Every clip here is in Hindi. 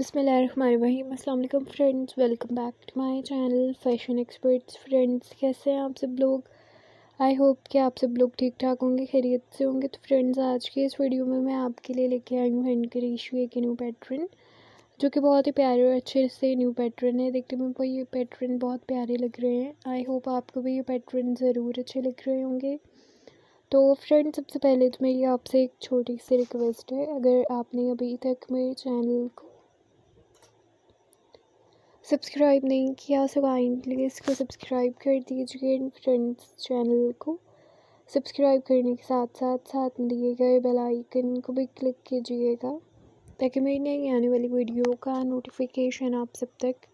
बसमीम अल्लाम friends, welcome back to my channel fashion experts. Friends, कैसे हैं आप सब लोग? आई होप कि आप सब लोग ठीक ठाक होंगे, खैरियत से होंगे। तो फ्रेंड्स, आज की इस वीडियो में मैं आपके लिए लेके आई हूँ हैंड के न्यू पैटर्न, जो कि बहुत ही प्यारे और अच्छे से न्यू पैटर्न है। देखते मेरे को ये पैटर्न बहुत प्यारे लग रहे हैं। आई होप आपको भी ये पैटर्न ज़रूर अच्छे लग रहे होंगे। तो फ्रेंड सबसे पहले तो मेरी आपसे एक छोटी सी रिक्वेस्ट है। अगर आपने अभी तक मेरे चैनल को सब्सक्राइब नहीं किया सो काइंडली इसको सब्सक्राइब कर दीजिए फ्रेंड्स चैनल को। सब्सक्राइब करने के साथ साथ साथ में दिए गए बेल आइकन को भी क्लिक कीजिएगा, ताकि मेरी नई आने वाली वीडियो का नोटिफिकेशन आप सब तक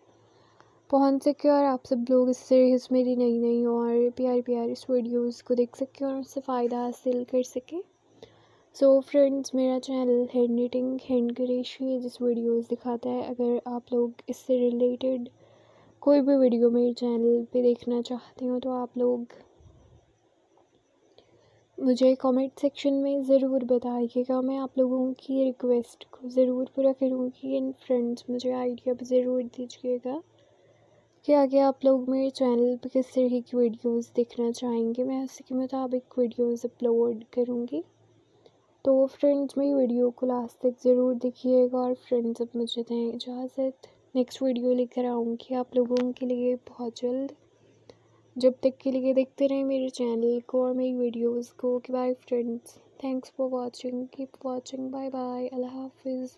पहुँच सके और आप सब लोग इस सीरीज़ मेरी नई नई और प्यारी प्यारी वीडियोज़ को देख सकें और उससे फ़ायदा हासिल कर सकें। सो so, फ्रेंड्स मेरा channel hand knitting hand crochet जिस वीडियोस दिखाता है अगर आप लोग इससे रिलेटेड कोई भी वीडियो मेरे चैनल पे देखना चाहते हो तो आप लोग मुझे कमेंट सेक्शन में ज़रूर बताइएगा। मैं आप लोगों की रिक्वेस्ट को ज़रूर पूरा करूँगी एंड फ्रेंड्स मुझे आइडिया भी ज़रूर दीजिएगा कि आगे आप लोग मेरे चैनल पर किस तरह की वीडियोस देखना चाहेंगे। मैं उसी के मुताबिक वीडियोस अपलोड करूँगी। तो फ्रेंड्स मेरी वीडियो को लास्ट तक ज़रूर देखिएगा और फ्रेंड्स अब मुझे दें इजाज़त। नेक्स्ट वीडियो लेकर आऊँगी आप लोगों के लिए बहुत जल्द। जब तक के लिए देखते रहें मेरे चैनल को और मेरी वीडियोस को। कि bye friends thanks for watching keep watching bye bye अल्लाह हाफिज़।